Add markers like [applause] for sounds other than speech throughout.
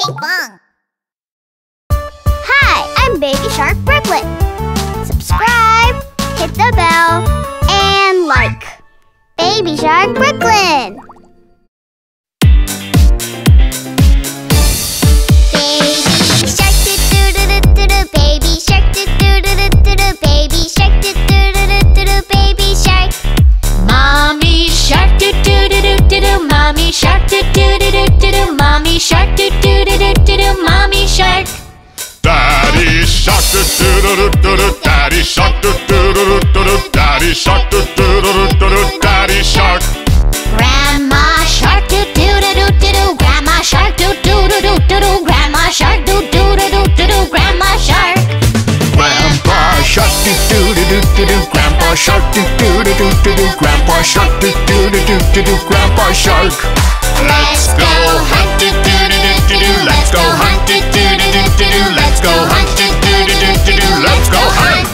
Pinkfong. Hi, I'm Baby Shark Brooklyn. Subscribe, hit the bell, and like. Baby Shark Brooklyn. Mommy shark do do do do do do mommy shark do do do do do do mommy shark do do do do do do mommy shark Daddy shark do do do do do do do do do Grandpa shark do do do do do do Grandpa shark. Let's go hunt do do do do do do Let's go hunt do do do do do do Let's go hunt do do do do do do Let's go hunt.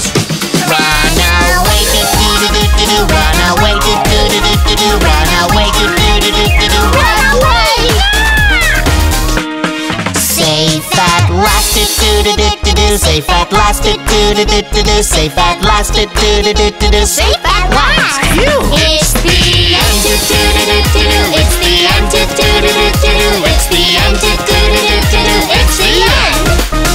Run away do do do do do do run away do do do do do do run away do do do do do do run away Safe at last do do do do do safe at last do do do do do safe at last do do do do do do safe at last It's the end do do do do do it's the end do do do do do it's the end do do do do do it's the end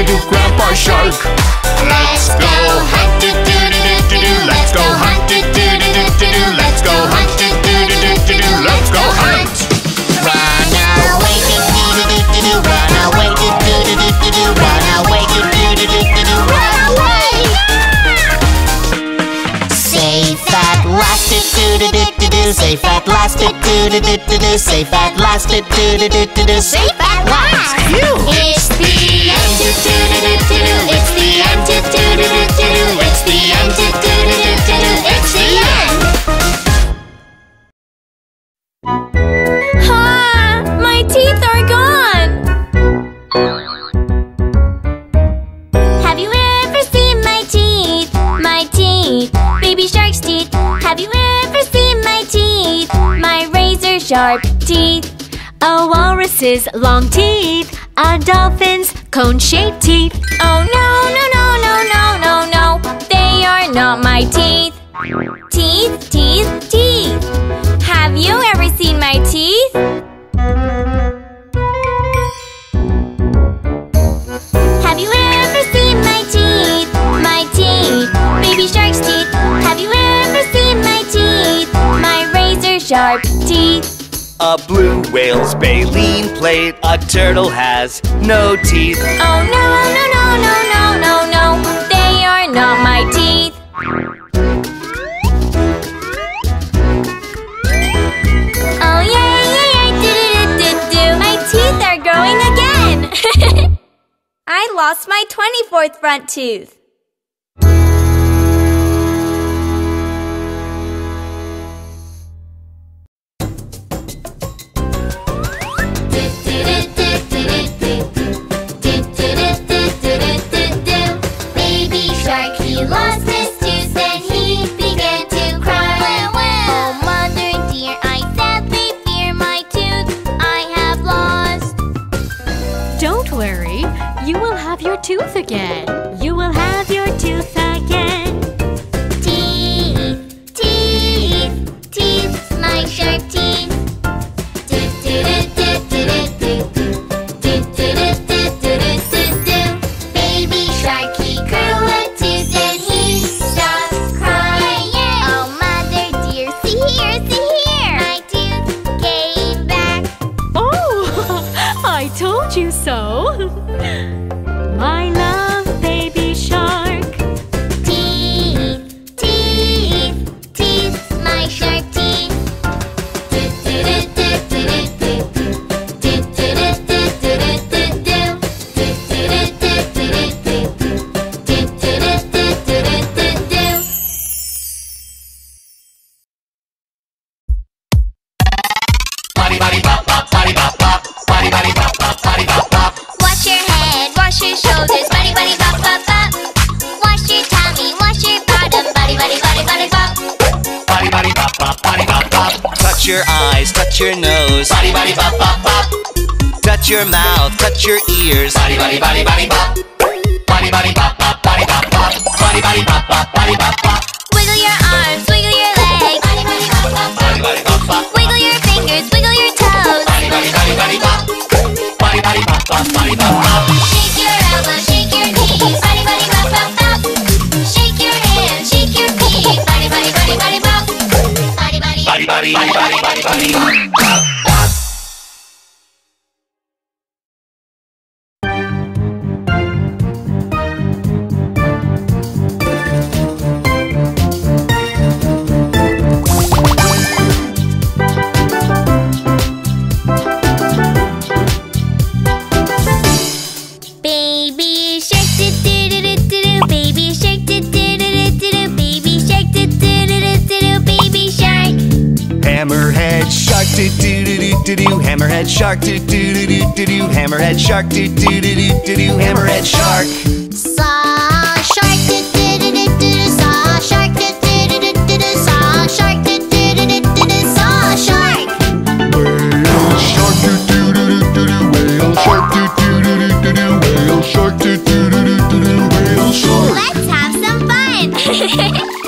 to do Grandpa Shark. Safe at last do do do do do do safe at last do do do do do do safe at last It's the end do do do do do it's the end do do do do do it's the end do do do sharp teeth. A walrus's long teeth, a dolphin's cone-shaped teeth. Oh no, no, no, no, no, no, no. They are not my teeth. Teeth, teeth, teeth. Have you ever seen my teeth? Have you ever seen my teeth? My teeth, baby shark's teeth. Have you ever seen my teeth? My razor sharp. A blue whale's baleen plate. A turtle has no teeth. Oh no, no, no, no, no, no, no. They are not my teeth. Oh yeah, yeah, yeah, do do do do. My teeth are growing again. [laughs] I lost my 24th front tooth. Tooth again. your mouth, cut your ears. Body, body, body, body, bop. do do do do do do hammerhead shark do do do do do do hammerhead shark do do do do do do hammerhead shark saw shark do do do do do saw shark do do do do do saw shark do do do do do saw shark whale shark do do do do do whale shark do do do do do whale shark do do do do do whale shark let's have some fun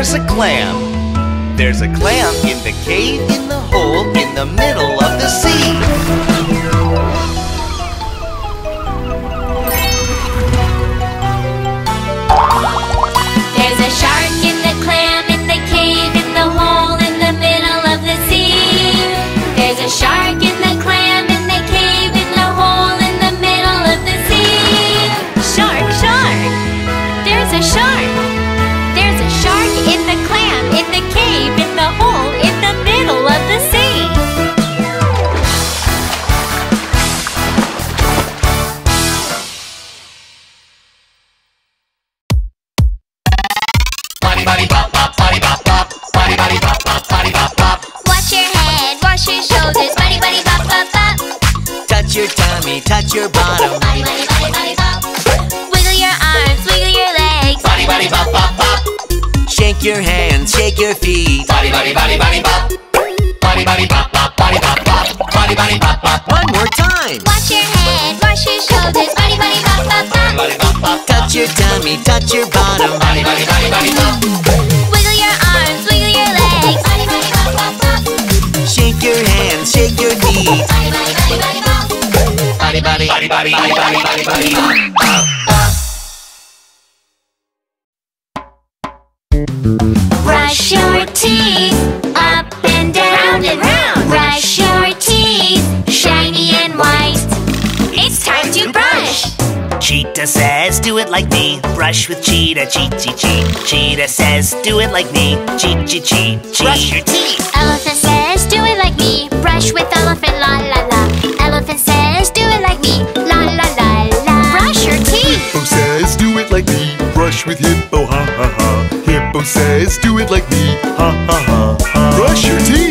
There's a clam. There's a clam in the cave in the hole in the middle of the sea. Body, body, bop, bop, body, bop, bop. Body, body, bop, bop, body, bop, bop. Wash your head, wash your shoulders, buddy buddy bop bop bop. Touch your tummy, touch your bottom. Body buddy buddy buddy bop. Wiggle your arms, wiggle your legs. Body, body, bop, bop, bop. Shake your hands, shake your feet. Body, body, body, body, bop. Body, body, body, body, body. Brush your teeth up and down Round and round. Brush your teeth shiny and white. It's time to brush. Cheetah says, do it like me. Brush with cheetah, cheat, cheat, cheat. Cheetah says, do it like me. Cheat, cheat, cheat, cheat. Brush your teeth. Elephant says, do it like me. Brush with elephant, la la la. Brush with hippo, ha ha ha. Hippo says, do it like me. Ha ha ha ha. Brush your teeth.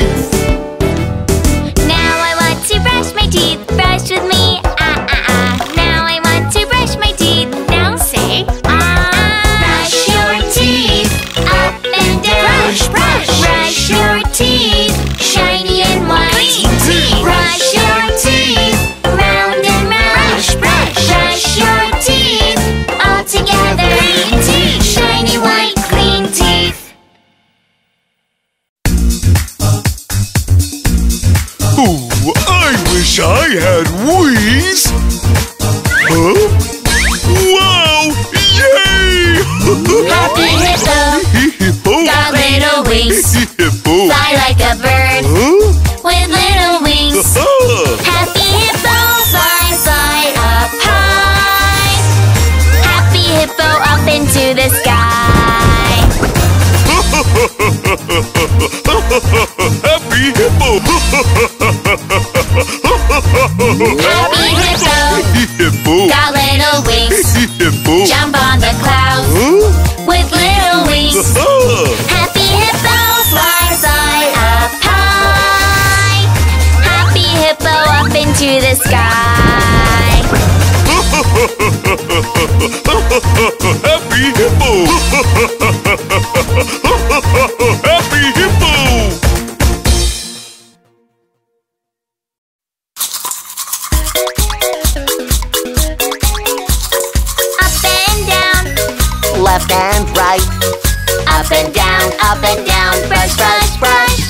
Left and right, up and down, up and down. Brush, brush, brush.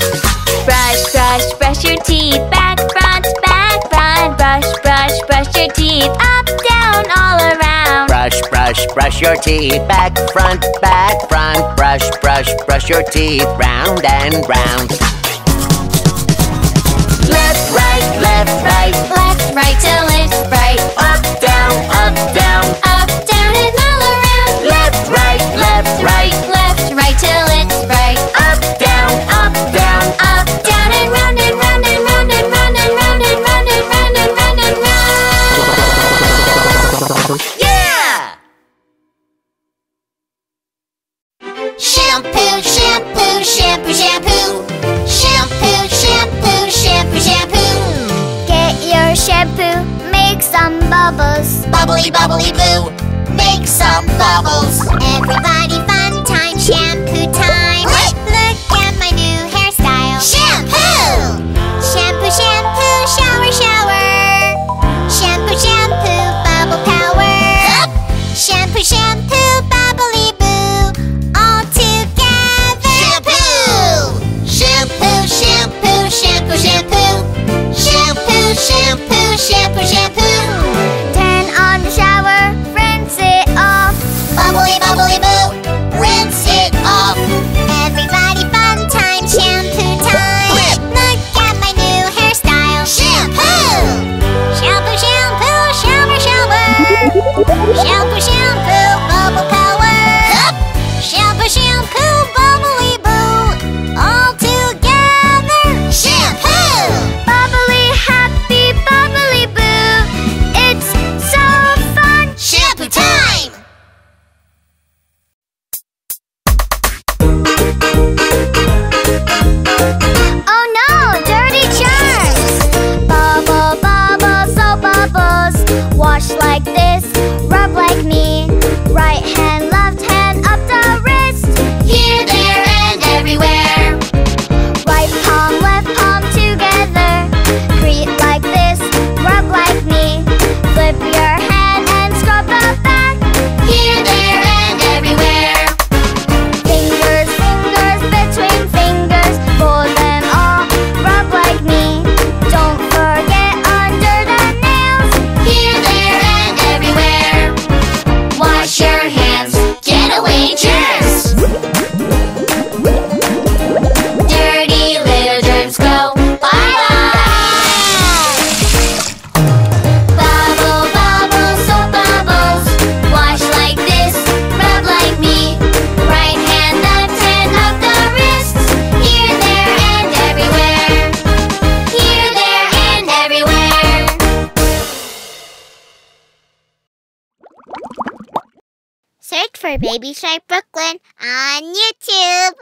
Brush, brush, brush your teeth. Back, front, back, front. Brush, brush, brush your teeth. Up, down, all around. brush, brush, brush your teeth. Back, front, back, front. Brush, brush, brush your teeth. Round and round. Left, right, left, right. Left, right to left, right. Brooklyn on YouTube.